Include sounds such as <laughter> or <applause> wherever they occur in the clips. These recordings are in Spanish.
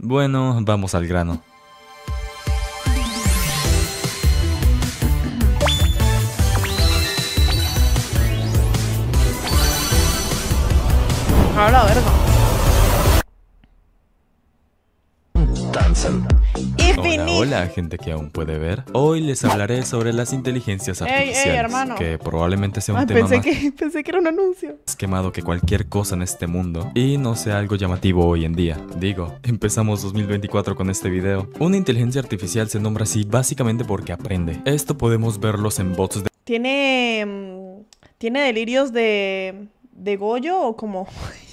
Bueno, vamos al grano. A la verga. Hola, hola, gente que aún puede ver. Hoy les hablaré sobre las inteligencias Ey, ey, artificiales, hermano. que probablemente sea un Ay, tema pensé más que, <laughs> pensé que era un anuncio. quemado que cualquier cosa en este mundo y no sea algo llamativo hoy en día. Digo, empezamos 2024 con este video. Una inteligencia artificial se nombra así básicamente porque aprende. Esto podemos verlos en bots de ¿Tiene, mm, ¿tiene delirios de, de Goyo o como? <laughs>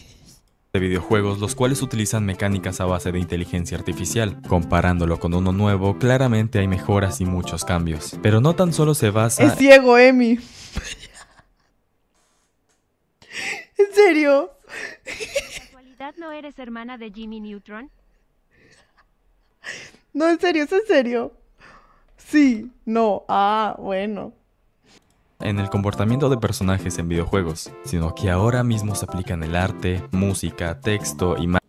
de videojuegos, los cuales utilizan mecánicas a base de inteligencia artificial. Comparándolo con uno nuevo, claramente hay mejoras y muchos cambios. Pero no tan solo se basa Es ciego, Emi. <laughs> ¿En serio? casualidad no eres hermana de Jimmy Neutron? No, en serio, es en serio. Sí, no. Ah, bueno. En el comportamiento de personajes en videojuegos, sino que ahora mismo se aplica en el arte, música, texto, imágenes,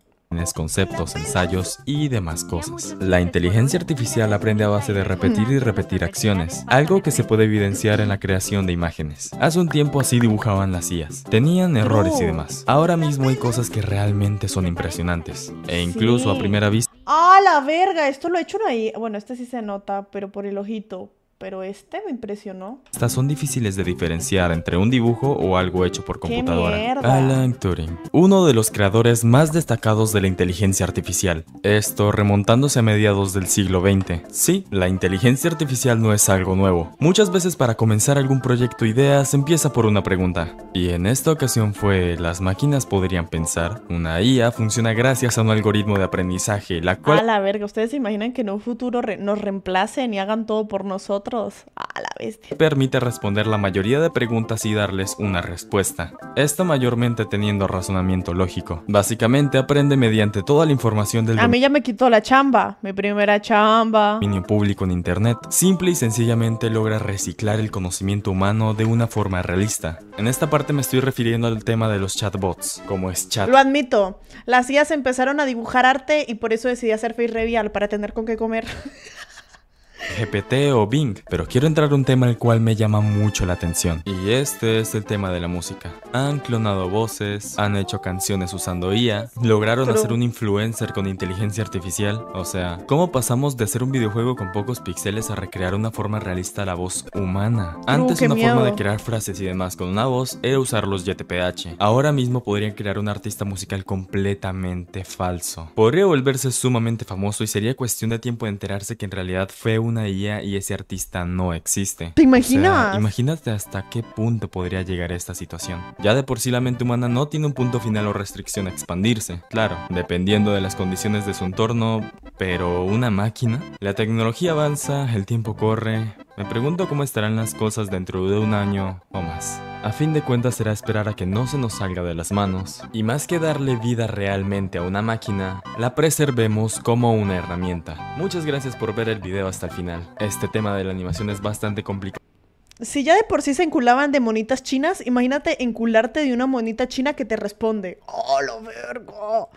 conceptos, ensayos y demás cosas. La inteligencia artificial aprende a base de repetir y repetir acciones, algo que se puede evidenciar en la creación de imágenes. Hace un tiempo así dibujaban las IAs, tenían errores y demás. Ahora mismo hay cosas que realmente son impresionantes, e incluso a primera vista Ah, la verga. Esto lo he hecho ahí. Bueno, este sí se nota, pero por el ojito. Pero este me impresionó. Estas son difíciles de diferenciar entre un dibujo o algo hecho por ¡Qué computadora. mierda! Alan Turing, uno de los creadores más destacados de la inteligencia artificial. Esto remontándose a mediados del siglo XX. Sí, la inteligencia artificial no es algo nuevo. Muchas veces para comenzar algún proyecto o idea se empieza por una pregunta. Y en esta ocasión fue, ¿las máquinas podrían pensar? Una IA funciona gracias a un algoritmo de aprendizaje, la cual A la verga. ¿Ustedes se imaginan que en un futuro re- nos reemplacen y hagan todo por nosotros? A la bestia. permite responder la mayoría de preguntas y darles una respuesta. Esto mayormente teniendo razonamiento lógico. Básicamente aprende mediante toda la información del A mí ya me quitó la chamba. Mi primera chamba. dominio público en Internet. Simple y sencillamente logra reciclar el conocimiento humano de una forma realista. En esta parte me estoy refiriendo al tema de los chatbots, como es chat. Lo admito. Las IAs empezaron a dibujar arte y por eso decidí hacer face reveal para tener con qué comer. <laughs> GPT o Bing, pero quiero entrar a un tema el cual me llama mucho la atención. Y este es el tema de la música. Han clonado voces, han hecho canciones usando IA, lograron hacer un influencer con inteligencia artificial. O sea, ¿cómo pasamos de hacer un videojuego con pocos píxeles a recrear una forma realista a la voz humana? Antes una forma de crear frases y demás con una voz era usar los YTPH. Ahora mismo podrían crear un artista musical completamente falso. Podría volverse sumamente famoso y sería cuestión de tiempo de enterarse que en realidad fue una IA y ese artista no existe. ¿Te O imaginas? sea, imagínate hasta qué punto podría llegar esta situación. Ya de por sí la mente humana no tiene un punto final o restricción a expandirse, claro, dependiendo de las condiciones de su entorno, pero una máquina. La tecnología avanza, el tiempo corre. Me pregunto cómo estarán las cosas dentro de un año o más. A fin de cuentas será esperar a que no se nos salga de las manos. Y más que darle vida realmente a una máquina, la preservemos como una herramienta. Muchas gracias por ver el video hasta el final. Este tema de la animación es bastante complicado. Si ya de por sí se enculaban de monitas chinas, imagínate encularte de una monita china que te responde. ¡Oh, lo vergo!